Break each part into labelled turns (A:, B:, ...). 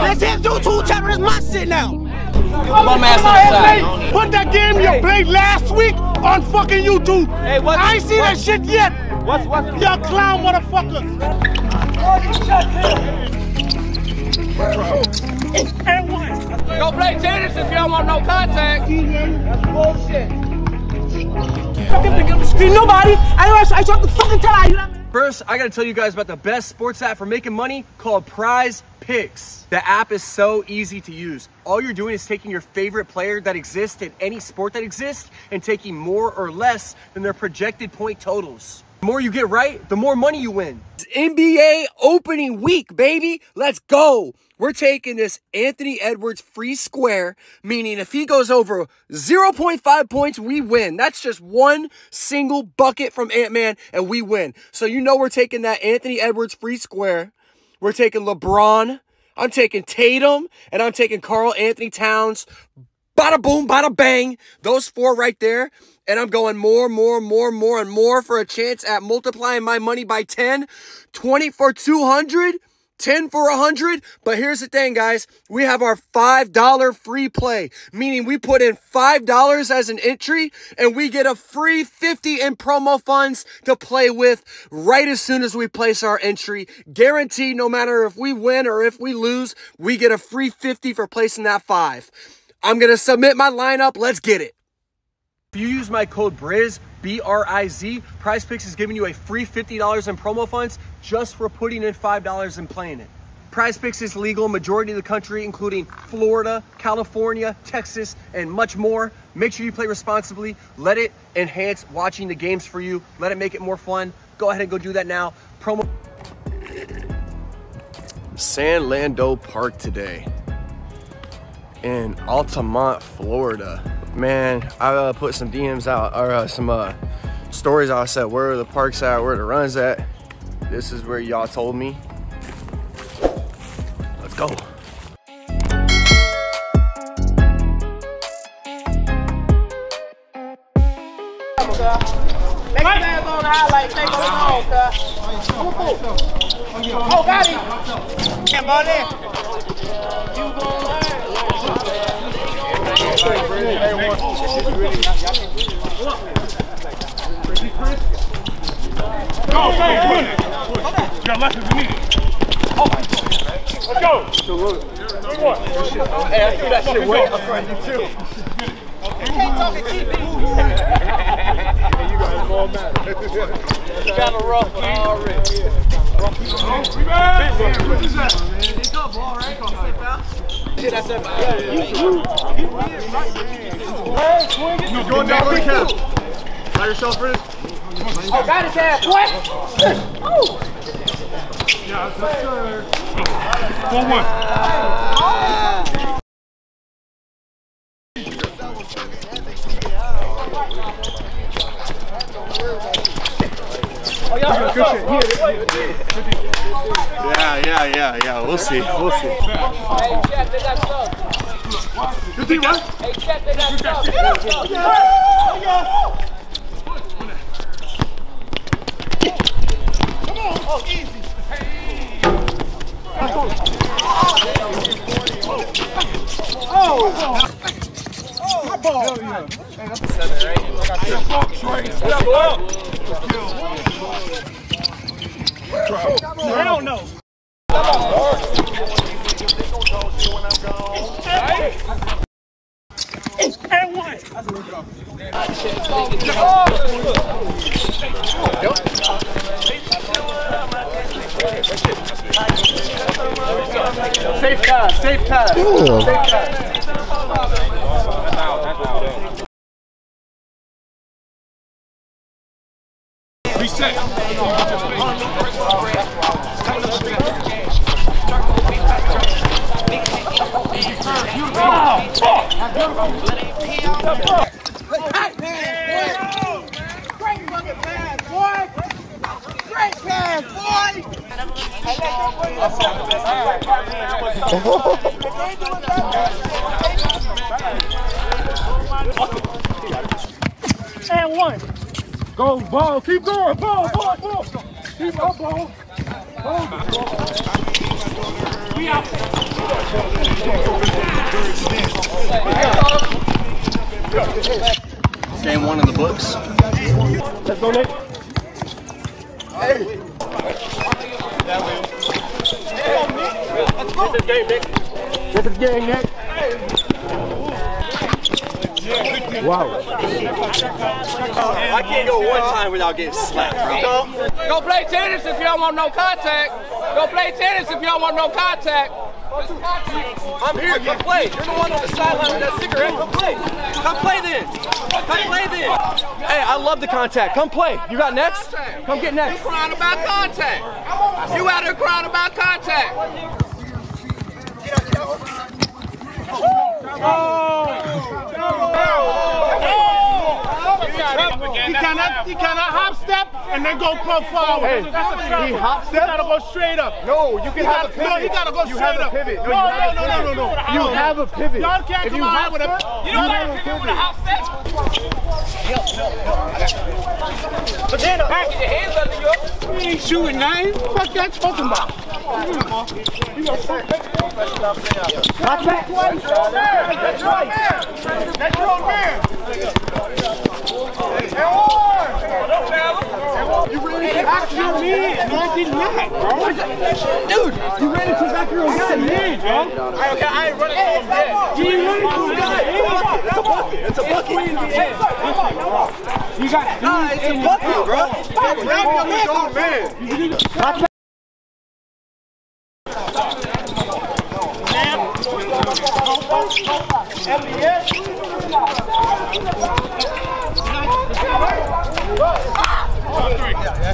A: Let's hit do two chapter. That's my shit now.
B: Bum ass on the side.
C: Put that game you played last week on fucking YouTube.
B: Hey, what?
C: I ain't seen that shit yet.
B: What's what's?
C: Y'all clown motherfuckers. And one.
B: Go play tennis if you don't want no contact.
A: Fucking think I'm screen nobody. I I tried to fucking tell you.
D: First, I gotta tell you guys about the best sports app for making money called Prize Picks. The app is so easy to use. All you're doing is taking your favorite player that exists in any sport that exists and taking more or less than their projected point totals. The more you get right, the more money you win. It's NBA opening week, baby. Let's go. We're taking this Anthony Edwards free square, meaning if he goes over 0.5 points, we win. That's just one single bucket from Ant Man, and we win. So you know we're taking that Anthony Edwards free square. We're taking LeBron. I'm taking Tatum, and I'm taking Karl Anthony Towns. Bada boom, bada bang. Those four right there. And I'm going more, more, more, more, and more for a chance at multiplying my money by 10. 20 for 200. 10 for 100. But here's the thing, guys. We have our $5 free play, meaning we put in $5 as an entry and we get a free 50 in promo funds to play with right as soon as we place our entry. Guaranteed, no matter if we win or if we lose, we get a free 50 for placing that five. I'm going to submit my lineup. Let's get it. If you use my code BRIZ, B R I Z, Prize Picks is giving you a free $50 in promo funds just for putting in $5 and playing it. Prize Picks is legal in majority of the country, including Florida, California, Texas, and much more. Make sure you play responsibly. Let it enhance watching the games for you. Let it make it more fun. Go ahead and go do that now. Promo. Sanlando Park today in Altamonte, Florida. Man, I uh, put some DMs out or uh, some uh, stories out. I said where the park's at, where the runs at. This is where y'all told me. Let's go.
A: Next man's on the highlight. Take on home, cuz. Oh, got him. Yeah, buddy. You gonna learn.
C: Go, go, run it. You got less than we need. It. Oh my God. Let's go. Good one.
D: Hey, I threw that shit way up front you too.
A: You Can't talk and keep it.
B: You guys all matter. you got a rough one already.
C: Going down for the catch. By yourself for this.
A: Oh, got his ass, boy.
C: Yeah, that's sir. Four one.
E: Yeah, yeah, yeah, yeah. We'll see. We'll see.
B: Hey, Chet, they got stuff.
C: Good team, right?
B: Hey, Chet, they got stuff. They got stuff.
C: Hell no. And one.
D: Safe pass, safe pass. Safe pass.
A: Fucking pass, boy. Great pass, boy.
C: And one. Go, ball. Keep going. Ball, ball, ball.
D: Game one in the books.
C: Let's go, Nick. This is game, Nick. This is game, Nick. Wow.
D: I can't go one time without getting slapped, bro.
B: Go play tennis if you don't want no contact. Go play tennis if you don't want no contact.
D: I'm here. Come play. You're the one on the sideline with that cigarette. Come play. Come play then. Come play then. Hey, I love the contact. Come play. You got next? Come get next.
B: You
D: next.
B: crying about contact. You out here crying about contact. Oh.
C: He cannot, he cannot hop step and then go pro forward. Hey, he hop step. He gotta go straight up. No, you can have a pivot. No, he gotta go straight up. Pivot. No, no, no, no, no, no. You have a pivot. Y'all can't come out with a.
B: You don't have to with a hot step.
C: Banana.
B: Back your hands under your.
C: He ain't shooting nothing. Fuck that talking about. That's right. That's right. That's your man. You ready to act your man? No, I did not, bro. Dude, you ready to back your?
B: I, okay, I ain't running him yet.
C: You. It's a bucket. It's a bucket. You got. Nah, it's a bucket, bro. Your man.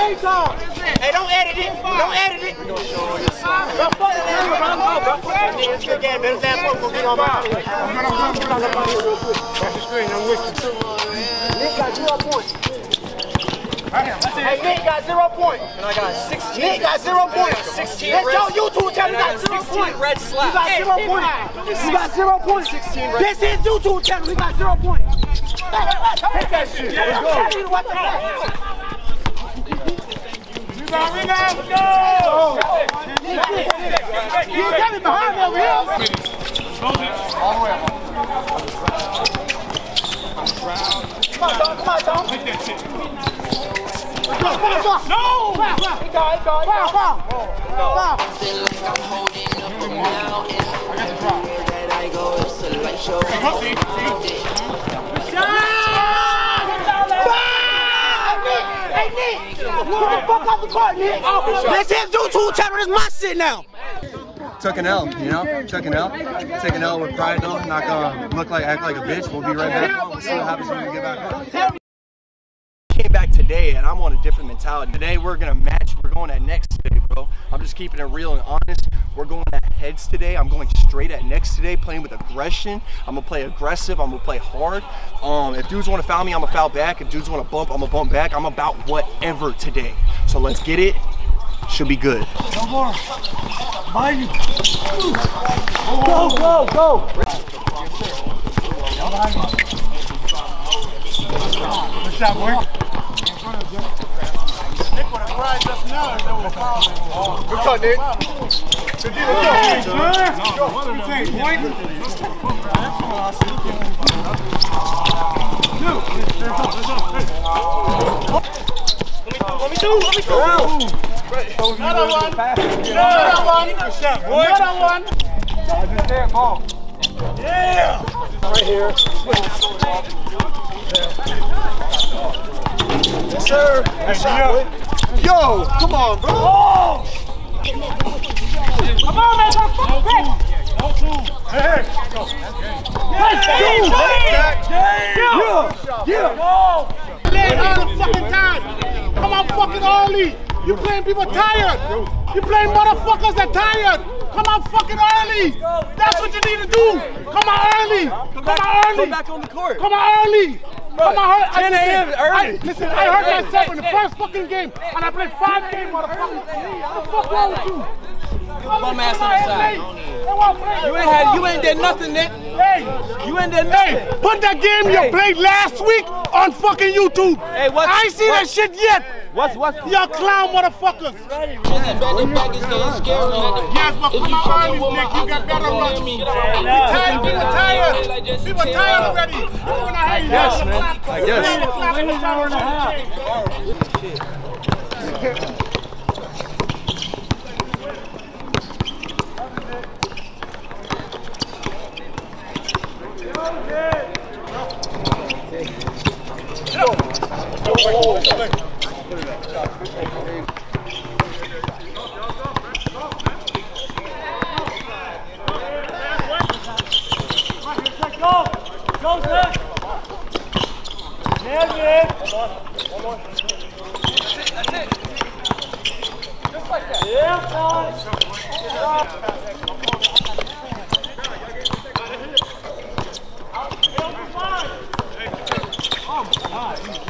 A: Hey, Hey, don't edit it. Don't edit it. Bro, fuck it, man. Bro, bro, bro. It's good game, man. It's that fuck gonna get on my
C: That's the screen. I'm with you.
A: Nick got zero points. Hey, Nick got zero points.
D: And I got 16.
A: Nick got zero points.
D: 16
A: Let's
D: red-
A: go YouTube channel. You got
D: got
A: zero points.
D: red
A: You got zero points. You got zero points.
D: 16 red
A: This is YouTube channel. We got zero points. Take that shit. I'm telling the heck.
C: Rebound, rebound. Go.
A: You got me behind me over here. Come on, Tom. Come on, Tom.
C: Take that shit.
A: On, come on.
C: No.
A: Come on, come on. He got it, he got it. Come on, come on. Come on. Hey, Nick! Get the fuck off the court, Nick! This his YouTube channel, this is my shit now!
D: Took an L, you know? Took an L. Take an L with pride though. Not gonna uh, look like, act like a bitch. We'll be right back. We'll see what happens when we get back home. Came back today and I'm on a different mentality. Today we're gonna match. We're going at next today, bro. I'm just keeping it real and honest. We're going at heads today. I'm going straight at next today, playing with aggression. I'm gonna play aggressive. I'm gonna play hard. Um, if dudes want to foul me, I'm gonna foul back. If dudes want to bump, I'm gonna bump back. I'm about whatever today. So let's get it. Should be good.
A: Go, go, go!
C: Good shot, boy. Would have cried just now if there was a foul. Good cut, Nick. Good deal. Good deal. Point.
A: Let me do, let me do!
C: Another one. Another one. Good shot, boy. Another one. Yeah. Right here. Yes, sir. Good shot, boy. Yo, come on, bro.
A: Come on, man, come fucking back!
C: Hey,
A: Let's go!
C: Yeah. Yeah. Lay all the fucking time. Come on, fucking all these. You playing people tired. You playing motherfuckers that tired. Come on fucking early. That's what you need to do. Come on early. Come on early.
D: Come back on the court.
C: Come out early. Come on, I,
D: 10 a.m. early.
C: I, listen, I hurt myself in the first fucking game, and I played five games, motherfucker. What the fuck wrong with you?
B: Bum ass on the side.
C: You
B: You ain't had, you ain't did nothing, Nick.
C: Hey,
B: You ain't did
C: hey, put that game you played last week on fucking YouTube.
B: Hey, what's-
C: I ain't seen that shit yet.
B: What's what's
C: Y'all clown motherfuckers.
F: Back is getting scary.
C: Yes, but come out early, Nick. You got better runs. We tired. People tired. People tired already. People not hating.
D: Yes, man. I guess come on.
C: come on come on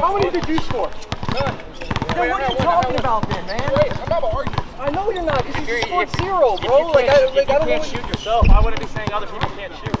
C: how many did you score?
D: Yo, what are you talking man? Wait, I'm not arguing. I know you're not, because you scored zero, bro. Like, I, like, I don't know you...
G: yourself, why would I be saying other people can't shoot?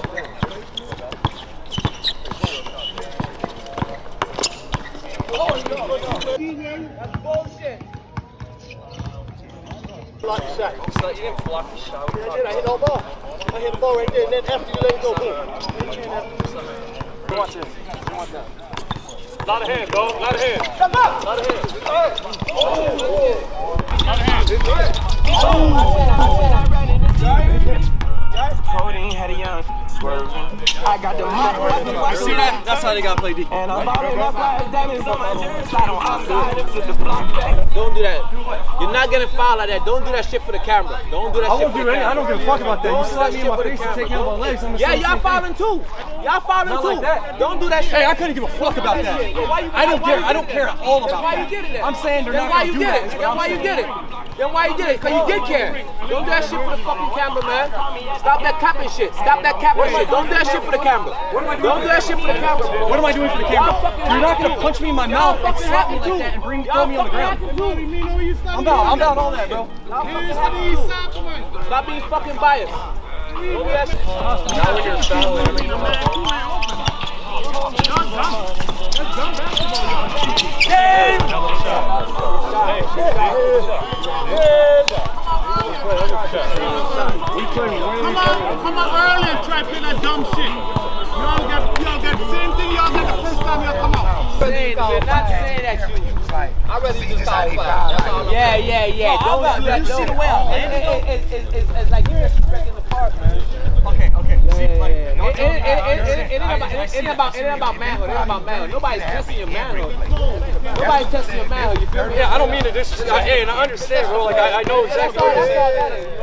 A: I did. I hit no ball. I hit the ball right there, and then after you let it go, boom.
G: Watch this. Watch that. Lot of hands, dog. Lot of hands.
A: Come up.
G: Lot of hands.
F: Codeine had a young swerving. I got the money.
D: See that? That's how they got play D.
F: And I'm enough flash diamonds on my jersey. Slide on outside and flip the block back.
B: Don't do that. You're not getting fouled like that. Don't do that shit for the camera. Don't do that
D: I
B: shit
D: won't
B: for
D: do
B: the camera.
D: I don't give a fuck about that. You
B: Don't
D: slap me in my face and take me out my legs. I'm
B: Yeah, y'all fouling too. Y'all fouling too.
D: like that.
B: Don't do that shit.
D: Hey, I couldn't give a fuck about that.
B: Then why you-
D: I don't care. I don't care at all about
B: why
D: that.
B: you did it?
D: I'm saying they're not
B: why
D: gonna
B: you
D: do that.
B: it?
D: is what
B: Then why you did it? Then why you did it? Cause you did care. Don't do that shit for the fucking camera, man. Stop that capping shit. Stop that capping shit. Don't do that shit for the camera.
D: What am I doing?
B: Don't do that shit for the camera, bro.
D: What am I doing for the camera?
B: Y'all fucking
D: You're not gonna punch me in my mouth and slap me like
B: too.
D: that and bring throw me on the ground. I'm down. I'm down all that, bro.
B: Stop being fucking biased. Don't do that shit.
C: Come on, come on early and try to play that dumb shit. Y'all get, y'all get same thing y'all get the first time y'all come out.
B: saying, we're not saying that you. I'd rather you just foul five. Yeah, yeah, yeah. Don't do that.
D: You see the way I
B: Don't- it- it- it- it- It's it's like you're disrespecting the park, man.
D: Okay, okay. See, like,
B: It, it, it, it, it, it ain't about, it ain't about, it ain't about manhood. It ain't about manhood. Nobody's testing your manhood. Nobody's testing your manhood. You feel me?
D: yeah, I don't mean to disrespect. Hey, and I understand, bro. Like, I, I know exactly what you're saying.
B: all that is.